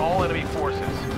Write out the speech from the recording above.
all enemy forces.